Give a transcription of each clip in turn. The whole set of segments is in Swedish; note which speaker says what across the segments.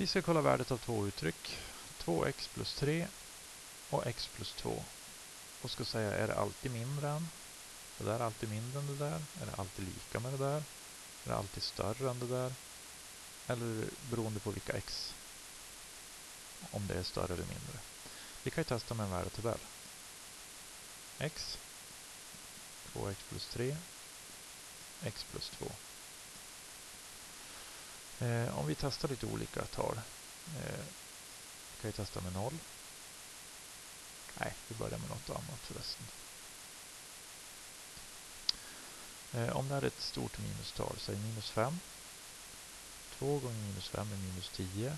Speaker 1: Vi ska kolla värdet av två uttryck. 2x plus 3 och x plus 2. Och ska säga, är det alltid mindre än? Det där är alltid mindre än det där. Är det alltid lika med det där? Är det alltid större än det där? Eller beroende på vilka x. Om det är större eller mindre. Vi kan ju testa med en värdetabell. x, 2x plus 3, x plus 2. Eh, om vi testar lite olika tal. Eh, vi kan ju testa med 0. Nej, vi börjar med något annat förresten. Eh, om det här är ett stort minustal, säg minus 5. 2 gånger minus 5 är minus 10.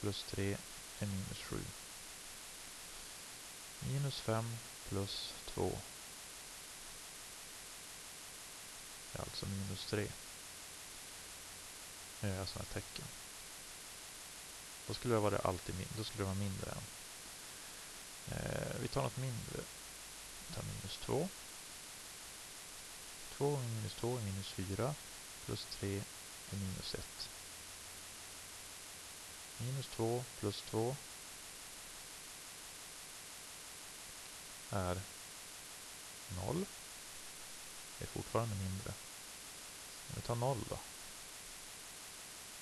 Speaker 1: Plus 3 är minus 7. Minus 5 plus 2 är alltså minus 3. Nu gör jag sådana tecken. Då skulle det vara alltid då skulle det vara mindre än. Eh, vi tar något mindre. Vi tar minus 2. 2 gånger minus 2 är minus 4. Plus 3 är minus 1. Minus 2 plus 2 är 0. Det är fortfarande mindre. Om vi tar 0 då.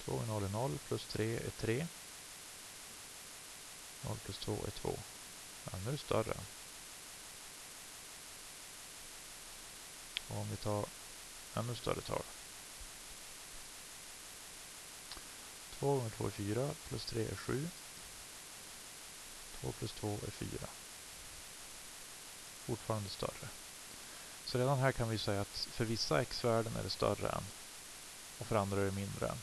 Speaker 1: 2 är 0 är 0 plus 3 är 3. 0 plus 2 är 2. Ja, nu är det större. Och om vi tar ännu större tal. 2 gånger 2 är 4 plus 3 är 7. 2 plus 2 är 4. Fortfarande större. Så redan här kan vi säga att för vissa x-värden är det större än och för andra är det mindre än.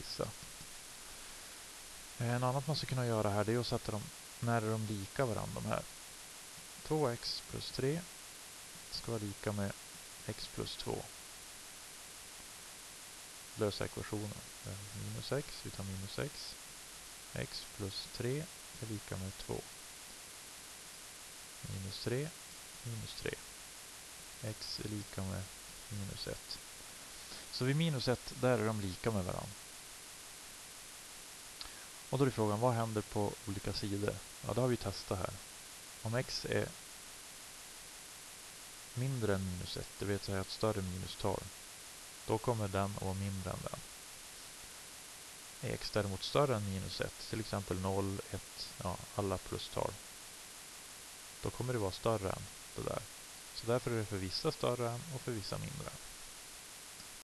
Speaker 1: Vissa. En annat man ska kunna göra här det är att sätta dem när är de lika varandra de här. 2x plus 3 ska vara lika med x plus 2. Lösa ekvationen. Minus x, vi tar minus x. x plus 3 är lika med 2. Minus 3, minus 3. x är lika med minus 1. Så vid minus 1, där är de lika med varandra. Och då är frågan, vad händer på olika sidor? Ja, det har vi testat här. Om x är mindre än minus 1, det vill säga ett större minustal, då kommer den att vara mindre än den. Är x däremot större än minus 1, till exempel 0, 1, ja, alla plustal, då kommer det vara större än det där. Så därför är det för vissa större än och för vissa mindre än.